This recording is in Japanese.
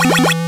Thank you.